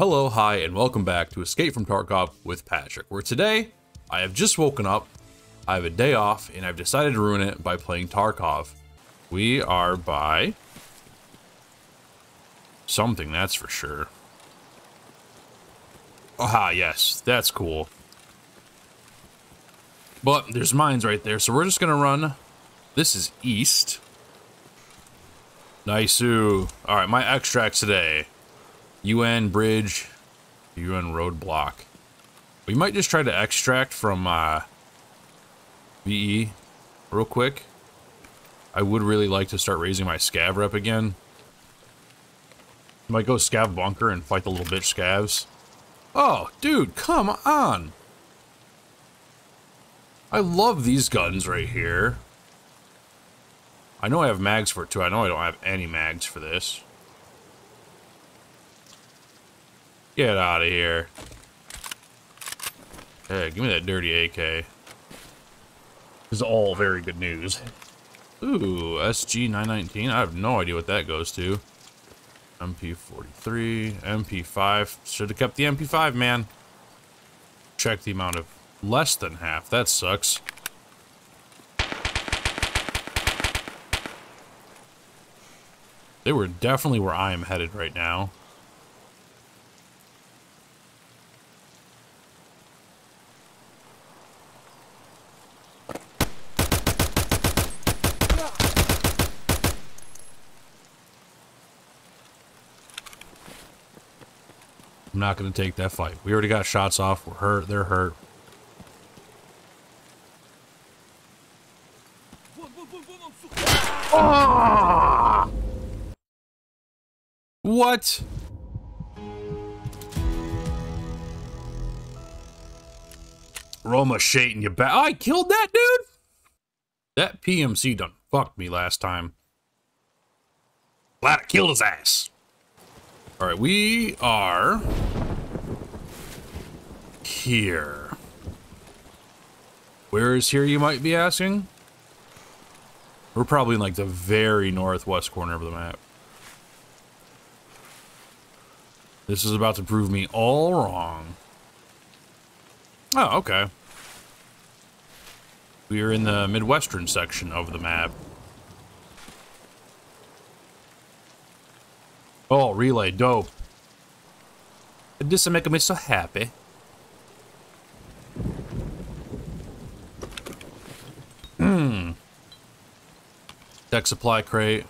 Hello, hi, and welcome back to Escape from Tarkov with Patrick, where today I have just woken up, I have a day off, and I've decided to ruin it by playing Tarkov. We are by something, that's for sure. Ah, yes, that's cool. But there's mines right there, so we're just gonna run. This is east. Nice. All right, my extracts today. UN bridge, UN roadblock. We might just try to extract from uh, VE real quick. I would really like to start raising my scav rep again. Might go scav bunker and fight the little bitch scavs. Oh, dude, come on. I love these guns right here. I know I have mags for it too. I know I don't have any mags for this. Get out of here. Hey, give me that dirty AK. This is all very good news. Ooh, SG-919. I have no idea what that goes to. MP43, MP5. Should have kept the MP5, man. Check the amount of less than half. That sucks. They were definitely where I am headed right now. I'm not going to take that fight. We already got shots off. We're hurt. They're hurt. What? Roma shating you back. I killed that dude? That PMC done fucked me last time. Glad I killed his ass. All right, we are here. Where is here, you might be asking? We're probably in like the very northwest corner of the map. This is about to prove me all wrong. Oh, okay. We are in the midwestern section of the map. Oh, relay, dope. This is making me so happy. Hmm. Tech supply crate.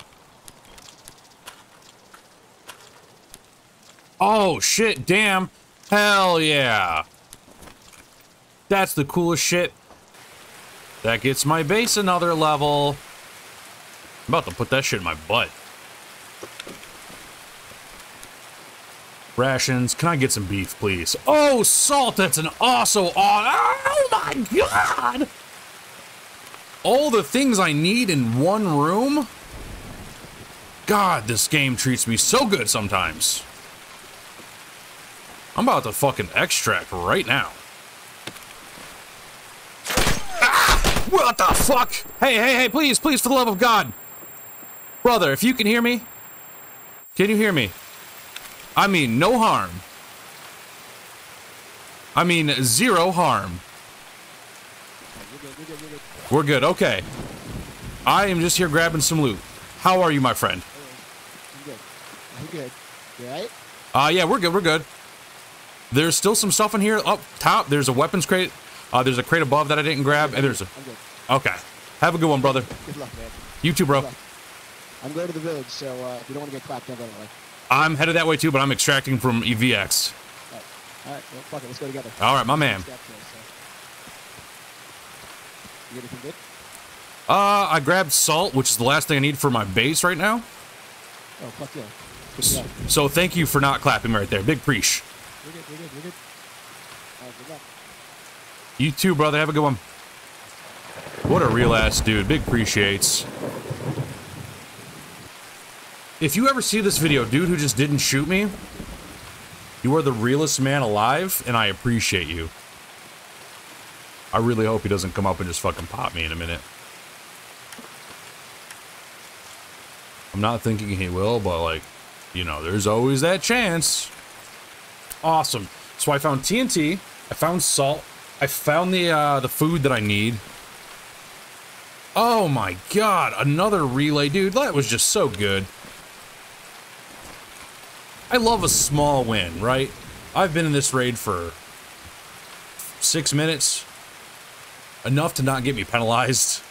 Oh, shit, damn. Hell yeah. That's the coolest shit. That gets my base another level. I'm about to put that shit in my butt. Rations. Can I get some beef, please? Oh, salt. That's an also. Oh my god. All the things I need in one room? God, this game treats me so good sometimes. I'm about to fucking extract right now. Ah! What the fuck? Hey, hey, hey, please, please, for the love of God. Brother, if you can hear me, can you hear me? I mean, no harm. I mean, zero harm. We're good, okay. I am just here grabbing some loot. How are you, my friend? I'm good. I'm good. You alright? Uh, yeah, we're good, we're good. There's still some stuff in here up top. There's a weapons crate. Uh, there's a crate above that I didn't grab, and there's a... I'm good. Okay. Have a good one, brother. Good luck, man. You too, bro. I'm going to the village, so uh, you don't want to get clapped down anyway. I'm headed that way too, but I'm extracting from EVX. Alright, Alright, well, fuck it, let's go together. All right, my man. Step to us, so. You anything good? Uh, I grabbed salt, which is the last thing I need for my base right now. Oh, fuck yeah. Go. So thank you for not clapping right there. Big preach. We're good, we're good, we're good. Alright, good luck. You too, brother. Have a good one. What a real ass dude. Big appreciates. If you ever see this video, dude who just didn't shoot me, you are the realest man alive, and I appreciate you. I really hope he doesn't come up and just fucking pop me in a minute. I'm not thinking he will, but like, you know, there's always that chance. Awesome. So I found TNT. I found salt. I found the uh, the food that I need. Oh my god, another relay. Dude, that was just so good. I love a small win, right? I've been in this raid for six minutes. Enough to not get me penalized.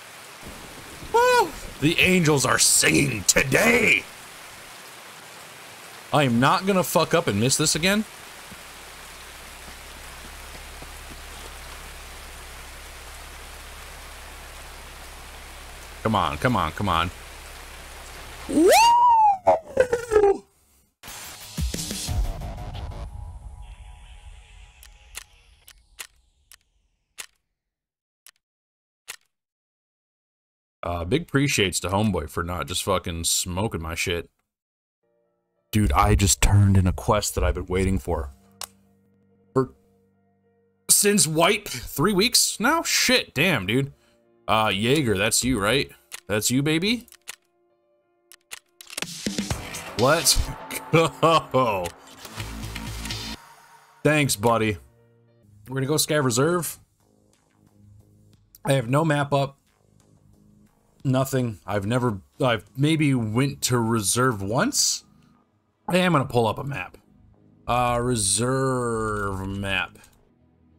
Woo! The angels are singing today! I am not gonna fuck up and miss this again. Come on, come on, come on. Woo! Uh, big appreciates to Homeboy for not just fucking smoking my shit. Dude, I just turned in a quest that I've been waiting for. For since White three weeks now? Shit, damn, dude. Uh, Jaeger, that's you, right? That's you, baby? Let's go. Thanks, buddy. We're gonna go scav reserve. I have no map up. Nothing. I've never, I've maybe went to reserve once. I am gonna pull up a map. Uh, reserve map.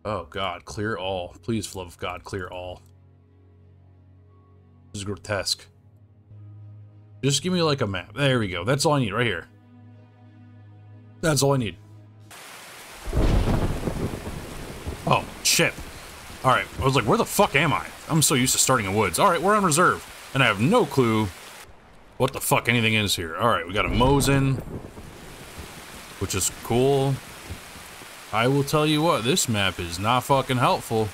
Oh God, clear all. Please, love of God, clear all. This is grotesque. Just give me like a map. There we go. That's all I need right here. That's all I need. Oh, shit. Alright, I was like, where the fuck am I? I'm so used to starting in woods. Alright, we're on reserve. And I have no clue what the fuck anything is here. Alright, we got a Mosin. Which is cool. I will tell you what, this map is not fucking helpful.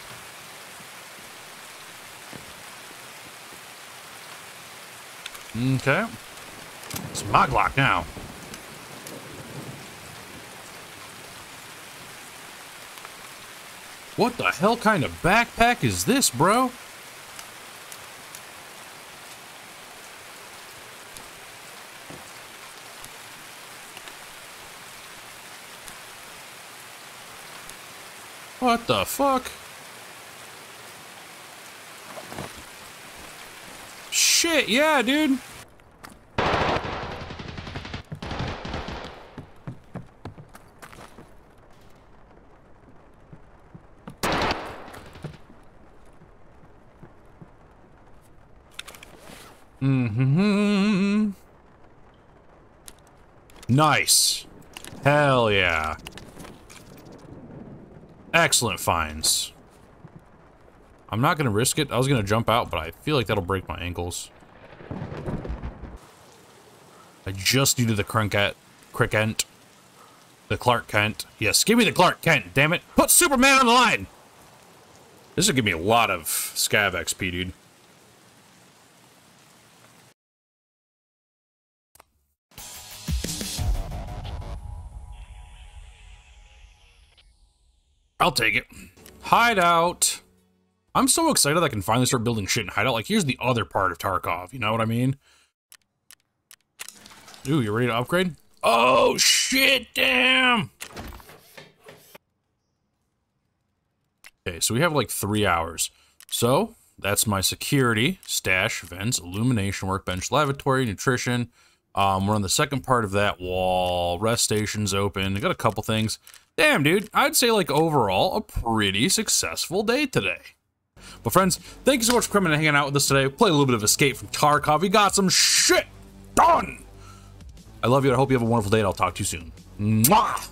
Okay. It's my Glock now. What the hell kind of backpack is this, bro? What the fuck? Shit, yeah, dude. Mm-hmm. Nice. Hell yeah. Excellent finds. I'm not going to risk it. I was going to jump out, but I feel like that'll break my ankles. I just needed the Cricket. Cricket. The Clark Kent. Yes, give me the Clark Kent, damn it. Put Superman on the line! This will give me a lot of scav XP, dude. I'll take it. Hideout. I'm so excited I can finally start building shit in Hideout. Like, here's the other part of Tarkov, you know what I mean? Ooh, you ready to upgrade? Oh, shit, damn! Okay, so we have like three hours. So, that's my security, stash, vents, illumination, workbench, lavatory, nutrition. Um, we're on the second part of that wall. Rest station's open. Got a couple things. Damn, dude. I'd say, like, overall, a pretty successful day today. But friends, thank you so much for coming and hanging out with us today. Play a little bit of Escape from Tarkov. We got some shit done. I love you. I hope you have a wonderful day, and I'll talk to you soon. Mwah!